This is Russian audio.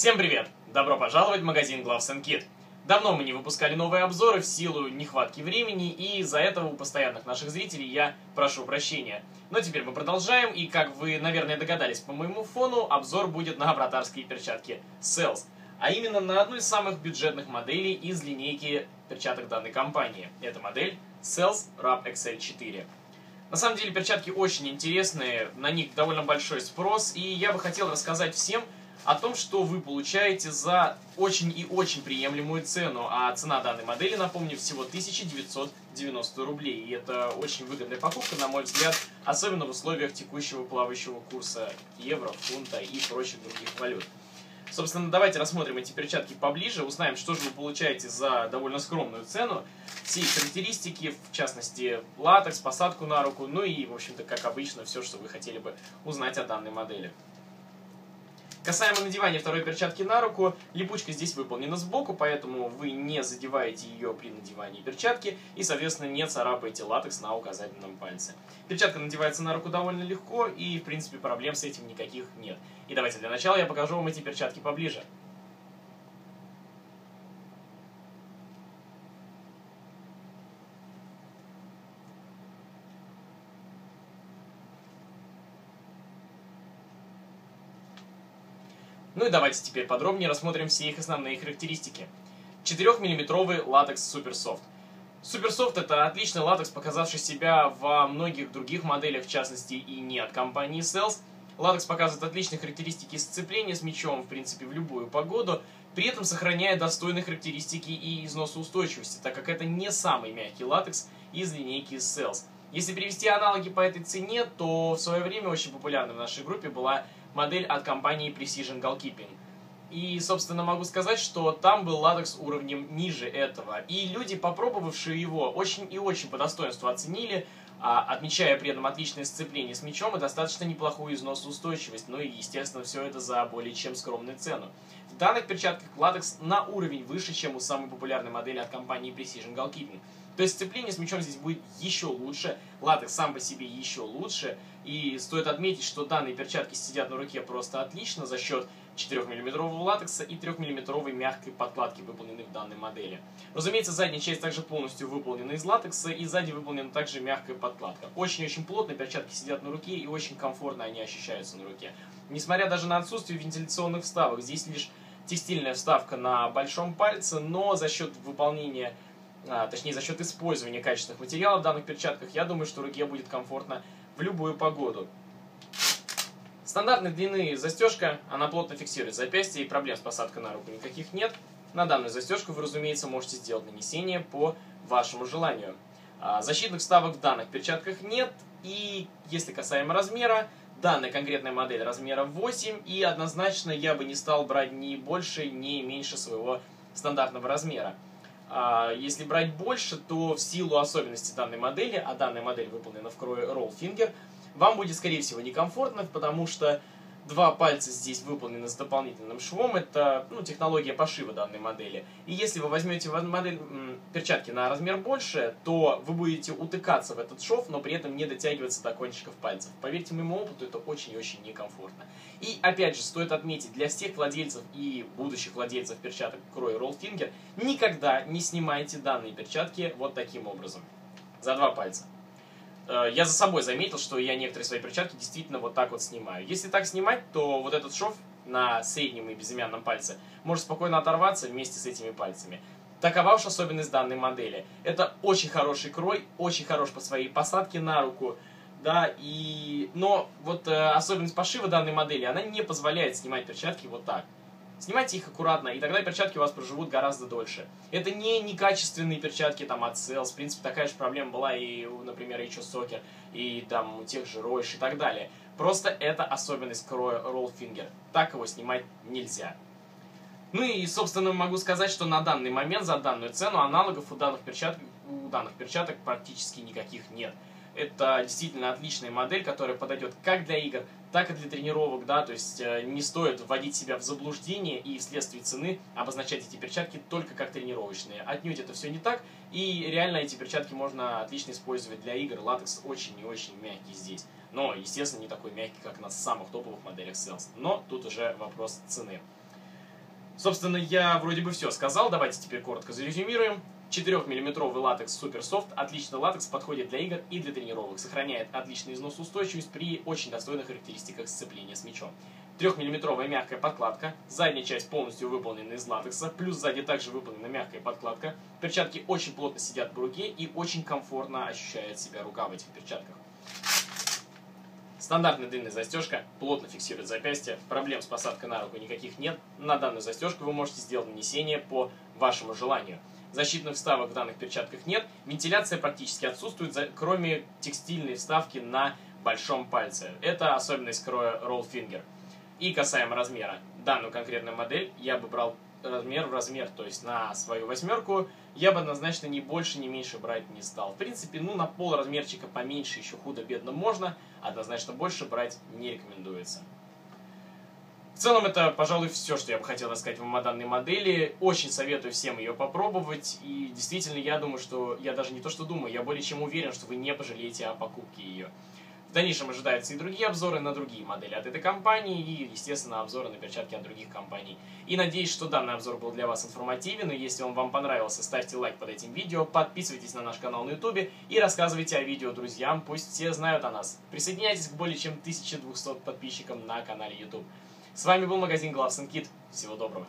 Всем привет! Добро пожаловать в магазин Gloves and Kit. Давно мы не выпускали новые обзоры в силу нехватки времени, и из-за этого у постоянных наших зрителей я прошу прощения. Но теперь мы продолжаем, и как вы, наверное, догадались по моему фону, обзор будет на вратарские перчатки Cells, а именно на одну из самых бюджетных моделей из линейки перчаток данной компании. Это модель Cells Rap XL4. На самом деле перчатки очень интересные, на них довольно большой спрос, и я бы хотел рассказать всем, о том, что вы получаете за очень и очень приемлемую цену. А цена данной модели, напомню, всего 1990 рублей. И это очень выгодная покупка, на мой взгляд, особенно в условиях текущего плавающего курса евро, фунта и прочих других валют. Собственно, давайте рассмотрим эти перчатки поближе, узнаем, что же вы получаете за довольно скромную цену, все характеристики, в частности, латекс, посадку на руку, ну и, в общем-то, как обычно, все, что вы хотели бы узнать о данной модели. Касаемо надевания второй перчатки на руку, липучка здесь выполнена сбоку, поэтому вы не задеваете ее при надевании перчатки и, соответственно, не царапаете латекс на указательном пальце. Перчатка надевается на руку довольно легко и, в принципе, проблем с этим никаких нет. И давайте для начала я покажу вам эти перчатки поближе. Ну и давайте теперь подробнее рассмотрим все их основные характеристики. 4-мм латекс Supersoft. Supersoft это отличный латекс, показавший себя во многих других моделях, в частности и не от компании Sells. Латекс показывает отличные характеристики сцепления с мячом, в принципе, в любую погоду, при этом сохраняя достойные характеристики и износоустойчивости, так как это не самый мягкий латекс из линейки Sells. Если перевести аналоги по этой цене, то в свое время очень популярной в нашей группе была модель от компании Precision Goalkeeping. И, собственно, могу сказать, что там был латекс уровнем ниже этого. И люди, попробовавшие его, очень и очень по достоинству оценили, а, отмечая при этом отличное сцепление с мячом и достаточно неплохую износоустойчивость. Ну и, естественно, все это за более чем скромную цену. В данных перчатках латекс на уровень выше, чем у самой популярной модели от компании Precision Goalkeeping. То есть сцепление с мячом здесь будет еще лучше, латекс сам по себе еще лучше. И стоит отметить, что данные перчатки сидят на руке просто отлично за счет 4-мм латекса и 3-мм мягкой подкладки, выполненной в данной модели. Разумеется, задняя часть также полностью выполнена из латекса, и сзади выполнена также мягкая подкладка. Очень-очень плотно перчатки сидят на руке, и очень комфортно они ощущаются на руке. Несмотря даже на отсутствие вентиляционных вставок, здесь лишь текстильная вставка на большом пальце, но за счет выполнения а, точнее за счет использования качественных материалов в данных перчатках, я думаю, что руке будет комфортно в любую погоду. Стандартной длины застежка, она плотно фиксирует запястье и проблем с посадкой на руку никаких нет. На данную застежку вы, разумеется, можете сделать нанесение по вашему желанию. А, защитных вставок в данных перчатках нет, и если касаемо размера, данная конкретная модель размера 8, и однозначно я бы не стал брать ни больше, ни меньше своего стандартного размера. А, если брать больше, то в силу особенностей данной модели, а данная модель выполнена в крое Roll Finger, вам будет, скорее всего, некомфортно, потому что два пальца здесь выполнены с дополнительным швом. Это ну, технология пошива данной модели. И если вы возьмете модель, перчатки на размер больше, то вы будете утыкаться в этот шов, но при этом не дотягиваться до кончиков пальцев. Поверьте моему опыту, это очень и очень некомфортно. И опять же, стоит отметить, для всех владельцев и будущих владельцев перчаток Крой Finger, никогда не снимайте данные перчатки вот таким образом. За два пальца. Э, я за собой заметил, что я некоторые свои перчатки действительно вот так вот снимаю. Если так снимать, то вот этот шов на среднем и безымянном пальце может спокойно оторваться вместе с этими пальцами. Такова уж особенность данной модели. Это очень хороший крой, очень хорош по своей посадке на руку, да, и... Но вот э, особенность пошива данной модели, она не позволяет снимать перчатки вот так. Снимайте их аккуратно, и тогда перчатки у вас проживут гораздо дольше. Это не некачественные перчатки там от Cells. В принципе, такая же проблема была и, например, еще Soccer, и там у тех же Roysh и так далее. Просто это особенность кроя Finger. Так его снимать нельзя. Ну и, собственно, могу сказать, что на данный момент за данную цену аналогов у данных перчаток, у данных перчаток практически никаких нет. Это действительно отличная модель, которая подойдет как для игр, так и для тренировок, да, то есть э, не стоит вводить себя в заблуждение и вследствие цены обозначать эти перчатки только как тренировочные. Отнюдь это все не так, и реально эти перчатки можно отлично использовать для игр, латекс очень и очень мягкий здесь. Но, естественно, не такой мягкий, как на самых топовых моделях Cells. Но тут уже вопрос цены. Собственно, я вроде бы все сказал, давайте теперь коротко зарезюмируем. 4-миллиметровый латекс Super Soft. Отличный латекс подходит для игр и для тренировок. Сохраняет отличную износоустойчивость при очень достойных характеристиках сцепления с мячом. 3-миллиметровая мягкая подкладка. Задняя часть полностью выполнена из латекса. Плюс сзади также выполнена мягкая подкладка. Перчатки очень плотно сидят по руке и очень комфортно ощущает себя рука в этих перчатках. Стандартная длинная застежка плотно фиксирует запястье, проблем с посадкой на руку никаких нет. На данную застежку вы можете сделать нанесение по вашему желанию. Защитных вставок в данных перчатках нет, вентиляция практически отсутствует, кроме текстильной вставки на большом пальце. Это особенность кроя Roll Finger. И касаемо размера. Данную конкретную модель я бы брал размер в размер, то есть на свою восьмерку я бы однозначно не больше, не меньше брать не стал. В принципе, ну на пол размерчика поменьше еще худо-бедно можно, однозначно больше брать не рекомендуется. Целом это, пожалуй, все, что я бы хотел рассказать вам о данной модели. Очень советую всем ее попробовать. И действительно, я думаю, что... Я даже не то, что думаю, я более чем уверен, что вы не пожалеете о покупке ее. В дальнейшем ожидаются и другие обзоры на другие модели от этой компании и, естественно, обзоры на перчатки от других компаний. И надеюсь, что данный обзор был для вас информативен, и если он вам понравился, ставьте лайк под этим видео, подписывайтесь на наш канал на YouTube и рассказывайте о видео друзьям, пусть все знают о нас. Присоединяйтесь к более чем 1200 подписчикам на канале YouTube. С вами был магазин Kit. Всего доброго.